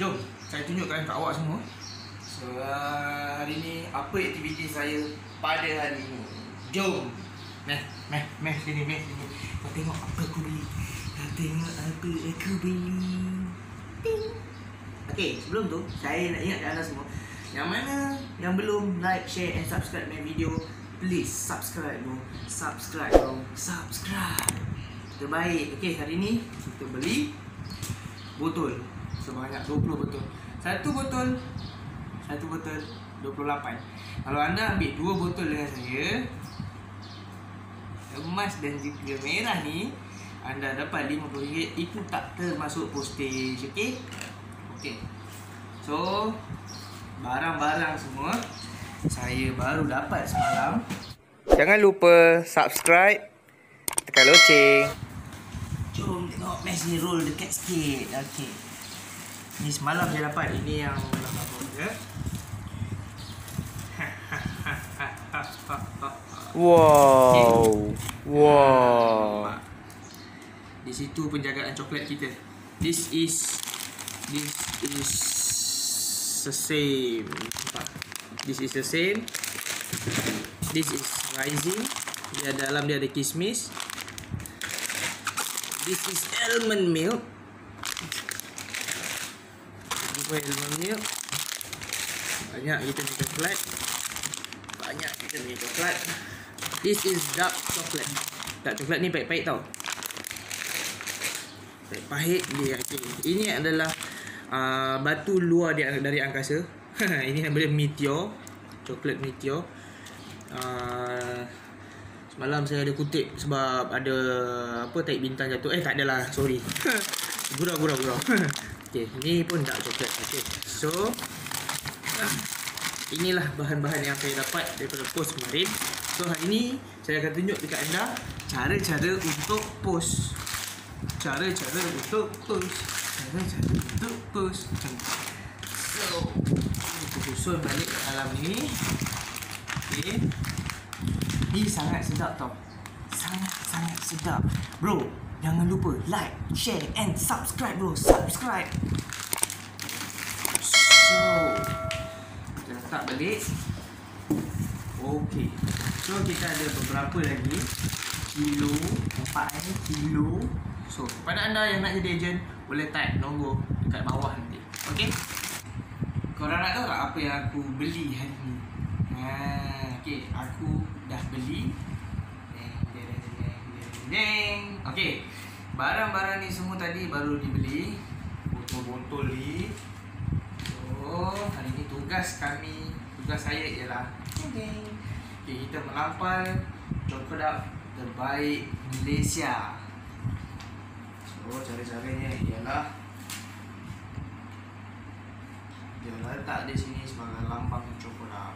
Jom, saya tunjukkan kat awak semua. So, hari ni apa aktiviti saya pada hari ni? Jom. Meh, meh, meh sini, meh sini. Kau tengok apa aku beli. Kau tengok apa aku beli. Ting. Okay, sebelum tu saya nak ingatkan anda semua yang mana yang belum like, share and subscribe my video, please subscribe bro. Subscribe bro. Subscribe. Terbaik. Okay, hari ni kita beli botol sebanyak 20 botol. Satu botol satu botol 28. Kalau anda ambil dua botol dengan saya emas dan juga merah ni anda dapat RM50 itu tak termasuk postage okey? Okey. So barang-barang semua saya baru dapat semalam. Jangan lupa subscribe. Tekan loceng. Jom tengok mesh ni roll dekat sikit. Okey ni semalam saya dapat ini yang dalam apa ya Wow. Wow. Di situ penjagaan coklat kita. This is this is the same. Nampak? This is the same. This is rising. Dia dalam dia ada kismis. This is almond milk. Almond milk. Banyak kita punya coklat. Banyak kita punya coklat. This is dark chocolate. Dark chocolate ni pahit-pahit tau. Pahit dia okay. Ini adalah uh, batu luar dia dari angkasa. ini nama dia meteor. Coklat meteor. Uh, semalam saya ada kutip sebab ada apa taik bintang jatuh. Eh tak adalah, sorry. gurau gurau gurau. Okey, ni pun dark coklat. Okey. So inilah bahan-bahan yang saya dapat daripada post kemarin. So hari ni saya akan tunjuk dekat anda cara-cara untuk post. Cara-cara untuk post. Cara-cara untuk post. So, kita susun balik ke dalam ni. Okay. Ni sangat sedap tau. Sangat-sangat sedap. Bro, jangan lupa like, share and subscribe bro. Subscribe. So, kita letak balik. Okey. So kita ada beberapa lagi kilo, empat eh kilo. So kepada anda yang nak jadi ejen boleh type nombor dekat bawah nanti. Okey. Korang nak tahu tak apa yang aku beli hari ni? Ha, okey, aku dah beli. Deng, deng. Okey. Barang-barang ni semua tadi baru dibeli. Botol-botol ni. So, hari ni tugas kami, tugas saya ialah deng, Okay, kita melampal coklat terbaik Malaysia. So, cara-caranya ialah dia letak di sini sebagai lambang coklat.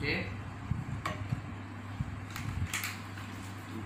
Okey.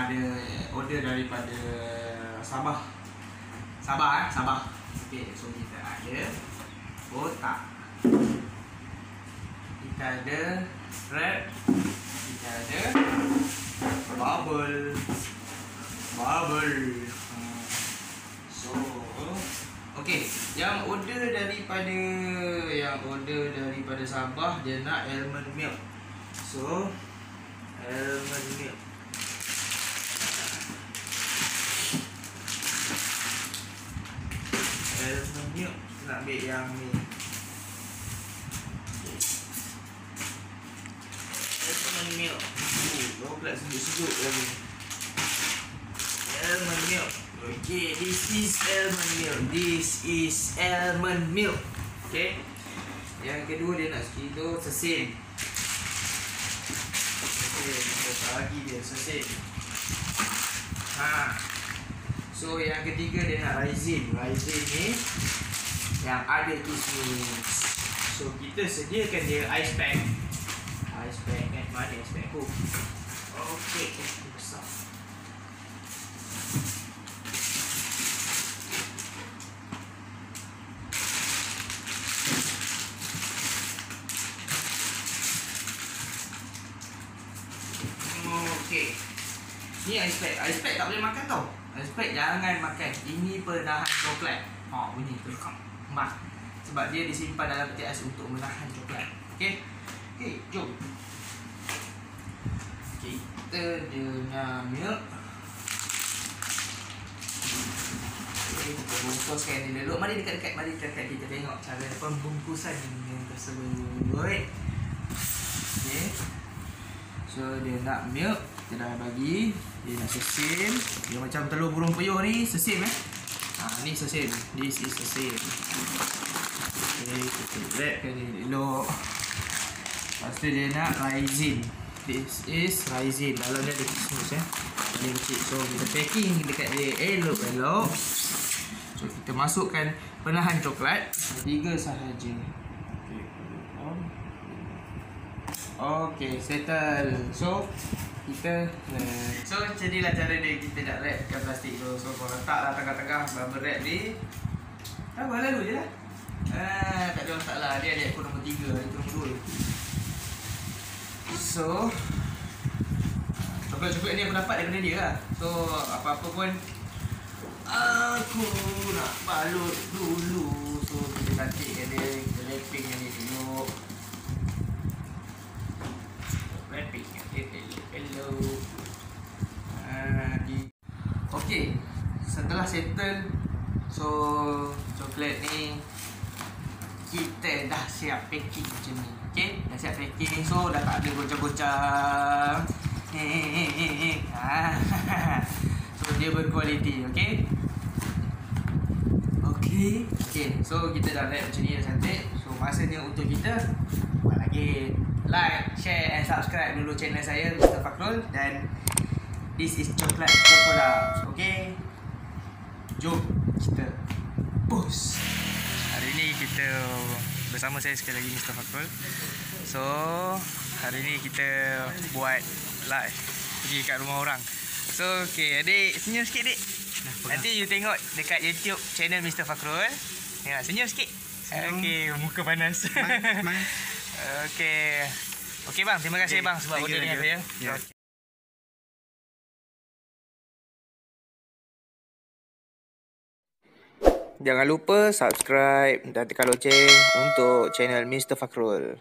ada order daripada Sabah. Sabah eh, Sabah. Okay, so kita ada kotak kita ada wrap kita ada bubble. Bubble. So okey yang order daripada yang order daripada Sabah dia nak almond milk. So almond milk almond milk nak ambil yang ni almond milk. Oh, coklat sejuk-sejuk lagi. Almond milk. Okay, this is almond milk. This is almond milk. Okay. Yang kedua dia nak sekilo sesin. Okay, kita bagi dia sesin. Ha. So yang ketiga dia nak raisin. Raisin ni yang ada kismis. So kita sediakan dia ice pack. Ice pack kan mana ice pack? Okey, okay. besar. Okey. Ni ice pack. Ice pack tak boleh makan tau. Ice pack jangan makan. Ini penahan coklat. Ha, bunyi terkam. Mak. Sebab dia disimpan dalam peti ais untuk menahan coklat. Okey. Okey, jom. Kita dengan milk. Okay, kita bungkuskan dia dulu. Mari dekat-dekat. Mari dekat-dekat kita tengok cara pembungkusan yang tersebut. Okay. So dia nak milk Kita dah bagi Dia nak sesim Dia macam telur burung puyuh ni Sesim eh ha, Ni sesim This is sesim Okay kita wrapkan dia elok. Lepas tu dia nak raisin. This is raisin. Dalam dia ada kismis eh. Ini kecil So kita packing dekat dia elok-elok. So kita masukkan penahan coklat. Tiga sahaja Okay, settle. So, kita uh, So, jadilah cara dia kita nak wrapkan plastik tu. So, kau letaklah tengah-tengah bubble wrap ni. Tak apa, lalu je lah. Ah, tak ada masalah. Dia adik aku nombor tiga, adik nombor dua. So, coklat-coklat ni aku dapat daripada dia lah. So, apa-apa pun aku nak balut dulu. So, kita cantikkan dia, kita wrappingkan dia dulu. wrapping hello hello uh, di okey setelah settle so coklat ni kita dah siap packing macam ni. Okey? Dah siap packing so dah tak ada gocap-gocap so dia berkualiti okey? Okey. Okey so kita dah wrap macam ni dah cantik. So masanya untuk kita buat lagi. Like, share and subscribe dulu channel saya Mr. Fakrul. Dan this is Coklat Chocola. Okay? Jom kita push. Hari ni kita bersama saya sekali lagi Mr. Fakrul. So, hari ni kita buat live pergi kat rumah orang. So, okay, adik senyum sikit adik. Nanti you tengok dekat YouTube channel Mr. Fakrul. Tengok senyum sikit. Okay, muka panas. Okey. Okey bang, terima kasih okay. bang sebab order dengan saya. Ya. Jangan lupa subscribe dan tekan loceng untuk channel Mr. Fakrul.